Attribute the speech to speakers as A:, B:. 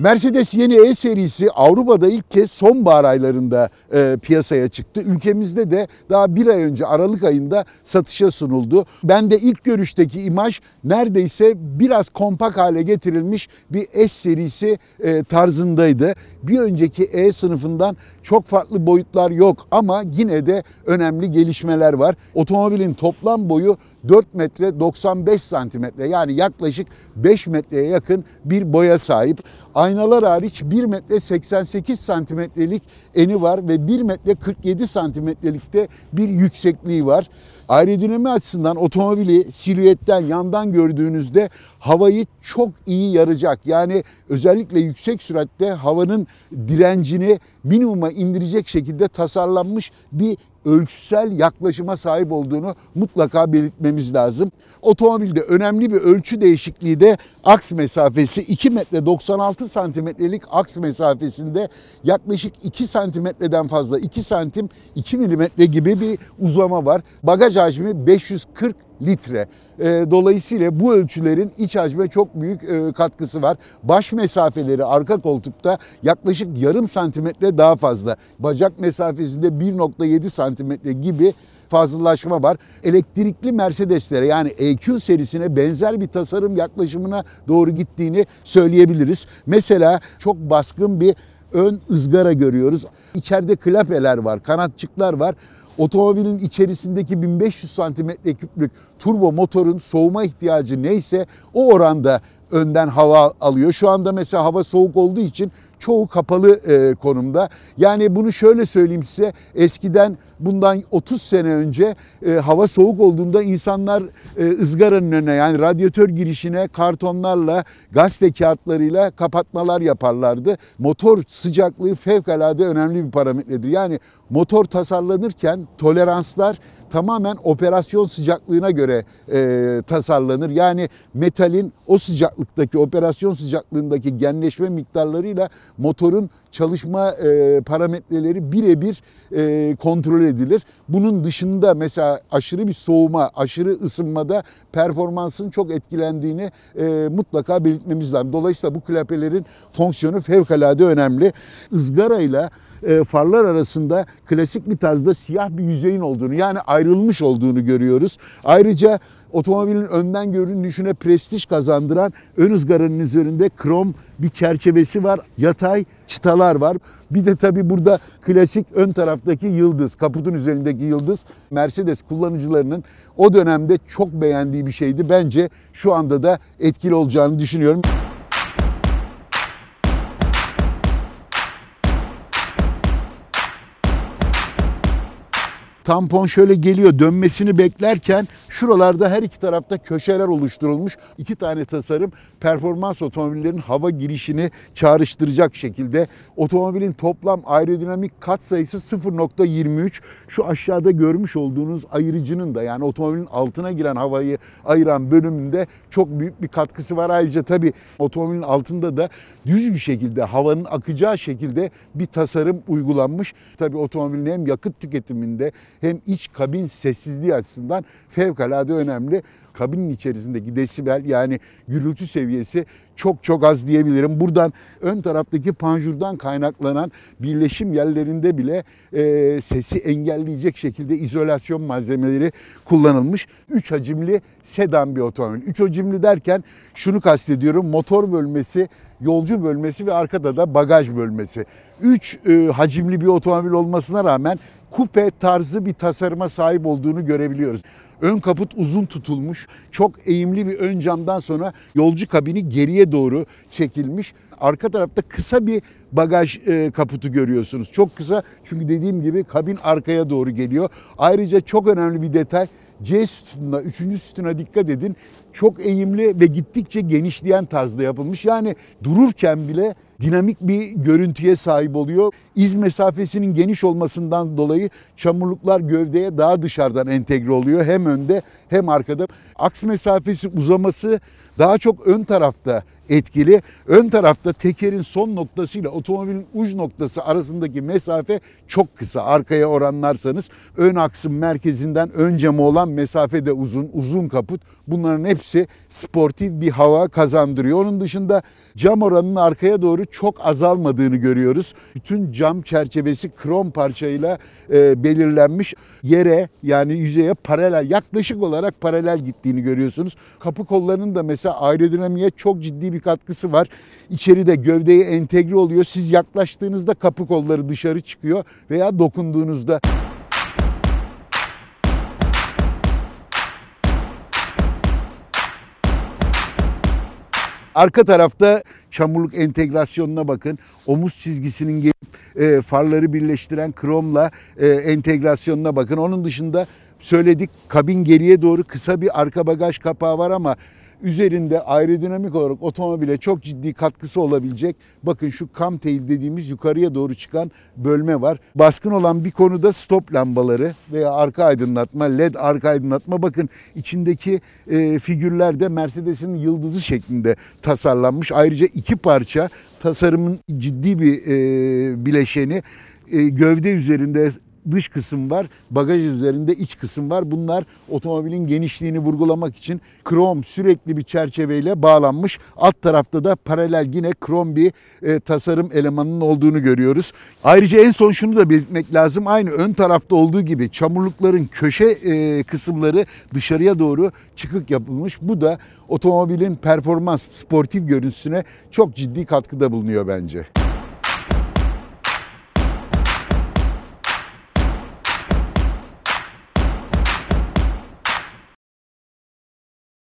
A: Mercedes yeni E serisi Avrupa'da ilk kez sonbahar aylarında e, piyasaya çıktı. Ülkemizde de daha bir ay önce Aralık ayında satışa sunuldu. Ben de ilk görüşteki imaj neredeyse biraz kompak hale getirilmiş bir S serisi e, tarzındaydı. Bir önceki E sınıfından çok farklı boyutlar yok ama yine de önemli gelişmeler var. Otomobilin toplam boyu 4 metre 95 santimetre yani yaklaşık 5 metreye yakın bir boya sahip. Aynalar hariç 1 metre 88 santimetrelik eni var ve 1 metre 47 santimetrelikte bir yüksekliği var. Aerodinami açısından otomobili silüetten yandan gördüğünüzde havayı çok iyi yaracak. Yani özellikle yüksek süratte havanın direncini minimuma indirecek şekilde tasarlanmış bir ölçüsel yaklaşıma sahip olduğunu mutlaka belirtmemiz lazım. Otomobilde önemli bir ölçü değişikliği de aks mesafesi 2 metre 96 santimetrelik aks mesafesinde yaklaşık 2 santimetreden fazla 2 santim 2 milimetre gibi bir uzama var. Bagaj hacmi 540 litre. Dolayısıyla bu ölçülerin iç hacme çok büyük katkısı var. Baş mesafeleri arka koltukta yaklaşık yarım santimetre daha fazla. Bacak mesafesinde 1.7 santimetre gibi fazlalaşma var. Elektrikli Mercedeslere yani EQ serisine benzer bir tasarım yaklaşımına doğru gittiğini söyleyebiliriz. Mesela çok baskın bir ön ızgara görüyoruz. İçeride klapeler var, kanatçıklar var. Otomobilin içerisindeki 1500 santimetre küplük turbo motorun soğuma ihtiyacı neyse o oranda önden hava alıyor. Şu anda mesela hava soğuk olduğu için çoğu kapalı e, konumda. Yani bunu şöyle söyleyeyim size. Eskiden bundan 30 sene önce e, hava soğuk olduğunda insanlar e, ızgaranın önüne yani radyatör girişine kartonlarla, gazete kağıtlarıyla kapatmalar yaparlardı. Motor sıcaklığı fevkalade önemli bir parametredir. Yani motor tasarlanırken toleranslar tamamen operasyon sıcaklığına göre e, tasarlanır. Yani metalin o sıcaklıktaki operasyon sıcaklığındaki genleşme miktarlarıyla motorun çalışma e, parametreleri birebir e, kontrol edilir. Bunun dışında mesela aşırı bir soğuma, aşırı ısınmada performansın çok etkilendiğini e, mutlaka belirtmemiz lazım. Dolayısıyla bu klapelerin fonksiyonu fevkalade önemli. Izgarayla e, farlar arasında klasik bir tarzda siyah bir yüzeyin olduğunu yani ayrılmış olduğunu görüyoruz. Ayrıca otomobilin önden görünüşüne prestij kazandıran ön ızgaranın üzerinde krom bir çerçevesi var. Yatay çıtalar var. Bir de tabii burada klasik ön taraftaki yıldız, kaputun üzerindeki yıldız Mercedes kullanıcılarının o dönemde çok beğendiği bir şeydi. Bence şu anda da etkili olacağını düşünüyorum. Tampon şöyle geliyor dönmesini beklerken şuralarda her iki tarafta köşeler oluşturulmuş. İki tane tasarım performans otomobillerin hava girişini çağrıştıracak şekilde. Otomobilin toplam aerodinamik kat sayısı 0.23. Şu aşağıda görmüş olduğunuz ayırıcının da yani otomobilin altına giren havayı ayıran bölümünde çok büyük bir katkısı var. Ayrıca tabii otomobilin altında da düz bir şekilde havanın akacağı şekilde bir tasarım uygulanmış. Tabii otomobilin hem yakıt tüketiminde hem iç kabin sessizliği açısından fevkalade önemli. Kabinin içerisindeki desibel yani gürültü seviyesi çok çok az diyebilirim. Buradan ön taraftaki panjurdan kaynaklanan birleşim yerlerinde bile e, sesi engelleyecek şekilde izolasyon malzemeleri kullanılmış. 3 hacimli sedan bir otomobil. 3 hacimli derken şunu kastediyorum motor bölmesi, yolcu bölmesi ve arkada da bagaj bölmesi. 3 e, hacimli bir otomobil olmasına rağmen kupe tarzı bir tasarıma sahip olduğunu görebiliyoruz. Ön kaput uzun tutulmuş, çok eğimli bir ön camdan sonra yolcu kabini geriye doğru çekilmiş. Arka tarafta kısa bir bagaj e, kaputu görüyorsunuz. Çok kısa çünkü dediğim gibi kabin arkaya doğru geliyor. Ayrıca çok önemli bir detay C sütununa, üçüncü sütuna dikkat edin. Çok eğimli ve gittikçe genişleyen tarzda yapılmış. Yani dururken bile dinamik bir görüntüye sahip oluyor. İz mesafesinin geniş olmasından dolayı çamurluklar gövdeye daha dışarıdan entegre oluyor. Hem önde hem arkada. Aks mesafesi uzaması daha çok ön tarafta etkili. Ön tarafta tekerin son noktasıyla otomobilin uç noktası arasındaki mesafe çok kısa. Arkaya oranlarsanız ön aksın merkezinden ön cama olan mesafe de uzun. Uzun kaput. Bunların hepsi sportif bir hava kazandırıyor. Onun dışında cam oranının arkaya doğru çok azalmadığını görüyoruz. Bütün cam çerçevesi krom parçayla e, belirlenmiş. Yere yani yüzeye paralel yaklaşık olarak paralel gittiğini görüyorsunuz. Kapı kollarının da mesela aerodinamiğe çok ciddi bir katkısı var. İçeride gövdeye entegre oluyor. Siz yaklaştığınızda kapı kolları dışarı çıkıyor veya dokunduğunuzda Arka tarafta çamurluk entegrasyonuna bakın. Omuz çizgisinin gelip e, farları birleştiren kromla e, entegrasyonuna bakın. Onun dışında söyledik kabin geriye doğru kısa bir arka bagaj kapağı var ama üzerinde aerodinamik olarak otomobile çok ciddi katkısı olabilecek. Bakın şu cam tail dediğimiz yukarıya doğru çıkan bölme var. Baskın olan bir konuda stop lambaları veya arka aydınlatma, led arka aydınlatma. Bakın içindeki e, figürler de Mercedes'in yıldızı şeklinde tasarlanmış. Ayrıca iki parça tasarımın ciddi bir e, bileşeni. E, gövde üzerinde dış kısım var, bagaj üzerinde iç kısım var. Bunlar otomobilin genişliğini vurgulamak için krom sürekli bir çerçeveyle bağlanmış. Alt tarafta da paralel yine krom bir e, tasarım elemanının olduğunu görüyoruz. Ayrıca en son şunu da belirtmek lazım. Aynı ön tarafta olduğu gibi çamurlukların köşe e, kısımları dışarıya doğru çıkık yapılmış. Bu da otomobilin performans, sportif görüntüsüne çok ciddi katkıda bulunuyor bence.